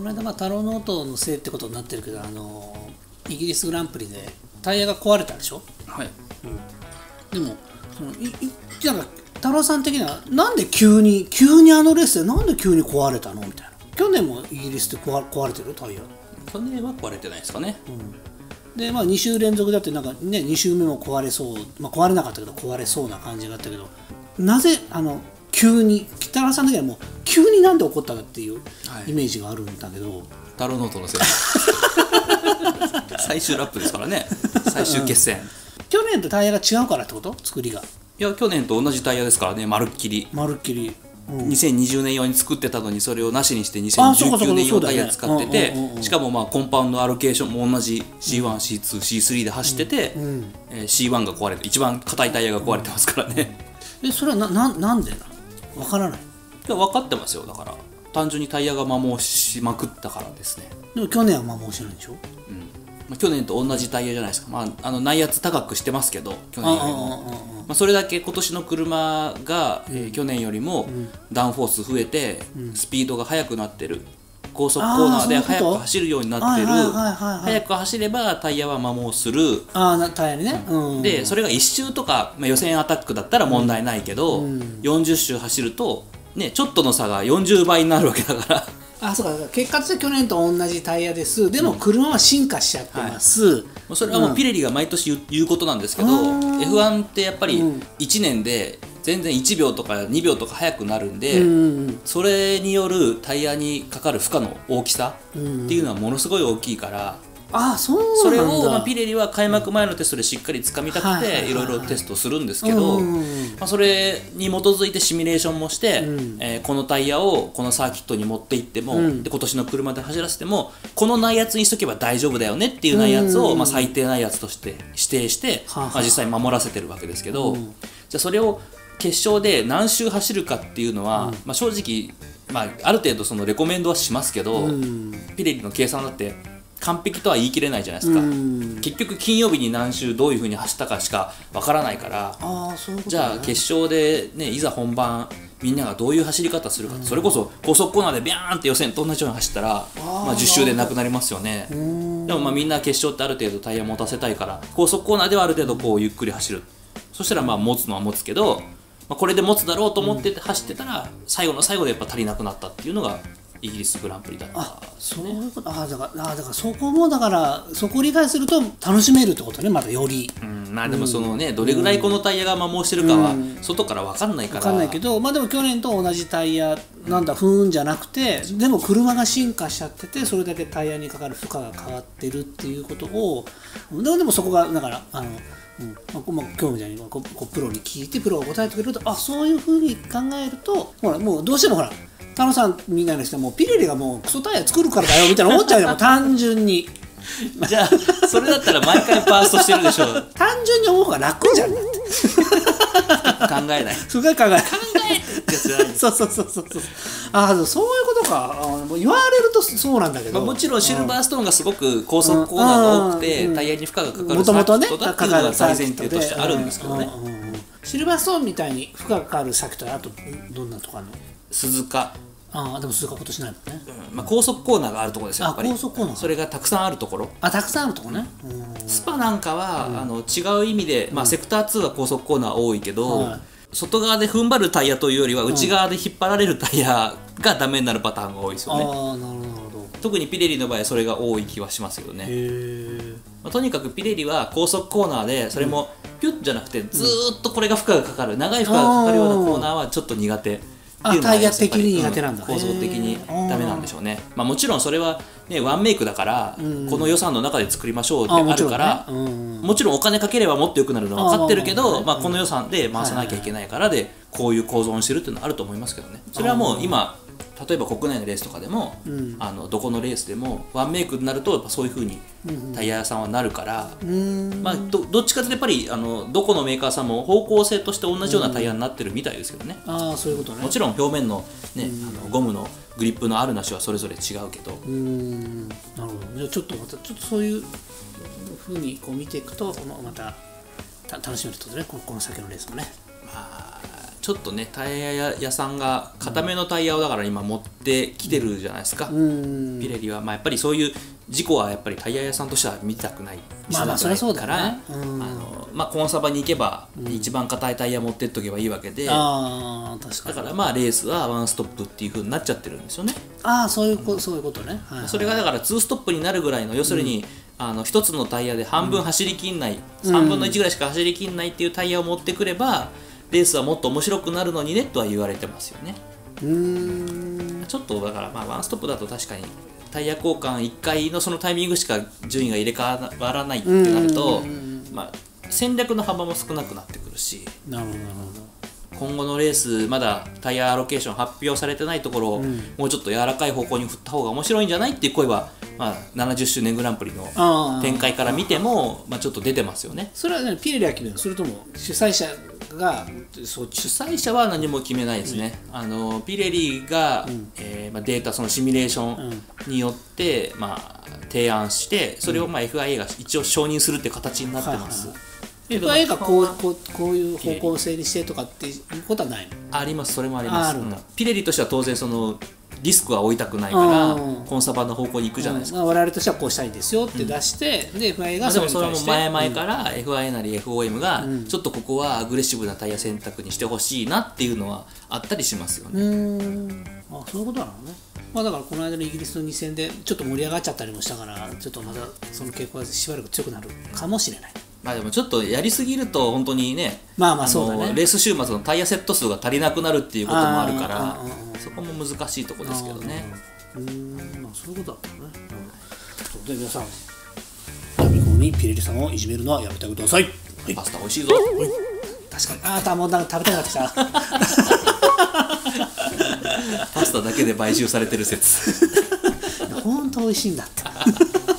この間まあタロノートのせいってことになってるけどあのイギリスグランプリでタイヤが壊れたでしょ？はい。でもそのいいなんか太郎さん的にはなんで急に急にあのレースでなんで急に壊れたの？みたいな。去年もイギリスで壊壊れてる？タイヤ。去年は壊れてないですかね、でまあ2週連続だってなんかね2週目も壊れそう、まあ、壊れなかったけど壊れそうな感じがあったけどなぜあの急に北原さん的にはもう急になんで起こったかっていうはいイメージがあるんだけど、タロノートのせい。最終ラップですからね。最終決戦。去年とタイヤが違うからってこと？作りが。いや去年と同じタイヤですからね。まるっきり。まるっきり、うん。2020年用に作ってたのにそれをなしにしてあそうかそうか2019年用タイヤ使っててうんうんうんうん。しかもまあコンパウンドアロケーションも同じ C1C2C3 で走ってて、えー C1 が壊れて一番硬いタイヤが壊れてますからね。えそれはなななんでなのわからない。いや分かってますよだから。単純にタイヤが摩耗しまくったからですね、でも去年はまあもうしてないんでしょ？まあ、去年と同じタイヤじゃないですか、まあ、あの内圧高くしてますけど去年よりも。まあ、それだけ今年の車が、えー去年よりもダウンフォース増えて、スピードが速くなってる高速コーナーで速く走るようになってる。はいはいはいはい。はい速く走ればタイヤは摩耗するあタイヤにね、うん、でそれが1周とか、まあ、予選アタックだったら問題ないけど、40周走ると、ね、ちょっとの差が40倍になるわけだから。あそうか結果として去年と同じタイヤです。でも車は進化しちゃってます、もうそれはもうピレリが毎年言う言うことなんですけど、F1 ってやっぱり1年で全然1秒とか2秒とか速くなるんで、それによるタイヤにかかる負荷の大きさっていうのはものすごい大きいから、ああそうそれを、まあ、ピレリは開幕前のテストでしっかりつかみたくていろいろテストするんですけど、うんうんまあ、それに基づいてシミュレーションもして、えーこのタイヤをこのサーキットに持って行っても、で今年の車で走らせてもこの内圧にしとけば大丈夫だよねっていう内圧を、まあ、最低内圧として指定して、まあ、実際守らせてるわけですけど、じゃあそれを決勝で何周走るかっていうのは、まあ、正直、まあ、ある程度そのレコメンドはしますけど、ピレリの計算だって完璧とは言い切れないじゃないですか、結局金曜日に何周どういうふうに走ったかしかわからないからああそういうことじゃあ決勝で、ね、いざ本番みんながどういう走り方するか、それこそ高速コーナーでビャーンって予選と同じように走ったらまあ、10周でなくなりますよね。でもまあみんな決勝ってある程度タイヤ持たせたいから高速コーナーではある程度こうゆっくり走る。そしたらまあ持つのは持つけど、まあ、これで持つだろうと思ってて走ってたら最後の最後でやっぱ足りなくなったっていうのがイギリスグランプリだったあそういうこと。ああだからああだからそこもだからそこを理解すると楽しめるってことねまたより。うん。まあでもそのね、どれぐらいこのタイヤが摩耗してるかは外から分かんないから、分かんないけどまあでも去年と同じタイヤなんだふーんじゃなくてでも車が進化しちゃっててそれだけタイヤにかかる負荷が変わってるっていうことをでもそこがだからあの、うん。まあまあ、今日みたい。にこうこうプロに聞いてプロが答えてくれると。あそういうふうに考えるとほらもうどうしてもほら田野さんみたいな人はもうピレリがもうクソタイヤ作るからだよみたいな思っちゃうよ単純に。じゃあそれだったら毎回バーストしてるでしょ考 単純に思う方が楽じゃん。だってえない。すごい考え考えてってやつじゃない。そうそうそうそうそう。ああそういうことか言われるとそうなんだけど、まあ、もちろんシルバーストーンがすごく高速コーナーが多くて、うん。タイヤに負荷がかかるサーキットだっていうのが大前提としてあるんですけどね、うんうんうん。シルバーストーンみたいに負荷がかかるサーキットはあとどんなとこあるの？鈴鹿、ああでも鈴鹿今年ないもんね。まあ、高速コーナーがあるところですよやっぱり。あ高速コーナーそれがたくさんあるところ。あたくさんあるとこね、うん。スパなんかは、あの違う意味で、まあ、セクター2は高速コーナー多いけど、はい。外側で踏ん張るタイヤというよりは内側で引っ張られるタイヤがダメになるパターンが多いですよね。ああなるほど。特にピレリの場合はそれが多い気はしますよね、へえまあ、とにかくピレリは高速コーナーでそれもピュッじゃなくてずーっとこれが負荷がかかる。長い負荷がかかるようなコーナーはちょっと苦手っていうのはタイヤ的に苦手なんだ。構造的にダメなんでしょうね、まあ、もちろんそれは、ね、ワンメイクだから、この予算の中で作りましょうってあるからうん。もちろんお金かければもっと良くなるのは分かってるけあど、ーまあ、この予算で回さなきゃいけないからでこういう構造にしてるっていうのはあると思いますけどね。それはもう今例えば国内のレースとかでも、あのどこのレースでもワンメイクになるとやっぱそういうふうにタイヤ屋さんはなるから、まあ、どどっちかというとやっぱりあのどこのメーカーさんも方向性として同じようなタイヤになってるみたいですけどね、ああそういうことね。もちろん表面の,、ねあのゴムのグリップのあるなしはそれぞれ違うけど、うーん。なるほど。じゃあちょっとまたちょっとそういうふうにこう見ていくとままたた楽しめるってことね。ここの先のレースもね。まあちょっとねタイヤ屋さんが固めのタイヤをだから今持ってきてるじゃないですか、うん。ピレリは、まあ、やっぱりそういう事故はやっぱりタイヤ屋さんとしては見たくない。まあまあそりゃそうだから、うん。あのまあ、コンサバに行けば、一番硬いタイヤ持ってっとけばいいわけで。だああ確かに。からまあレースはワンストップっていう風になっちゃってるんですよね。ああそういうこそういうことね、はいはい。それがだから2ストップになるぐらいの要するに、あの1つのタイヤで半分走りきんない、3分の1ぐらいしか走りきんないっていうタイヤを持ってくればレースはもっと面白くなるのにねとは言われてますよね。うーん。ちょっとだからまあワンストップだと確かにタイヤ交換1回のそのタイミングしか順位が入れ替わらないってなると、まあ、戦略の幅も少なくなってくるしなるほど今後のレースまだタイヤアロケーション発表されてないところを、もうちょっと柔らかい方向に振った方が面白いんじゃないっていう声は、まあ、70周年グランプリの展開から見ても、まあ、ちょっと出てますよね。それは、ね、ピレリが決めそれとも主催者がそう主催者は何も決めないですね、あのピレリが、えーまあ、データそのシミュレーションによって、まあ、提案してそれをまあ FIA が一応承認するって形になってます、はい FIA がこうこうこういう方向性にしてとかっていうことはないの？あります。それもあります。あるんだ。うん。ピレリとしては当然そのリスクは負いたくないからうん。コンサバの方向に行くじゃないですか、まあ我々としてはこうしたいですよって出して、で FIA がそれもに対して。前々から FIA なり FOM がちょっとここはアグレッシブなタイヤ選択にしてほしいなっていうのはあったりしますよね。うーん。あそういうことなのね。まあだからこの間のイギリスの2戦でちょっと盛り上がっちゃったりもしたからちょっとまたその傾向がしばらく強くなるかもしれないまあでもちょっとやりすぎると本当にねまあまあのそうだね。レース週末のタイヤセット数が足りなくなるっていうこともあるかあらそこも難しいとこですけどね。うーんまあそういうことだったのね、うん、で皆さん闇雲にピレリさんをいじめるのはやめてください、はい、パスタ美味しいぞ。確かに。あーたもうなんか食べたくなってきた。パスタだけで買収されてる説。本当美味しいんだって